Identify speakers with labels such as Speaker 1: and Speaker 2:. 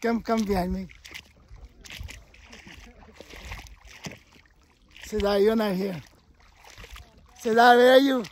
Speaker 1: Come, come behind me. Cesar, you're not here. Cesar, where are you?